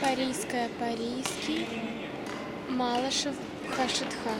парийская парийский малышев хашидха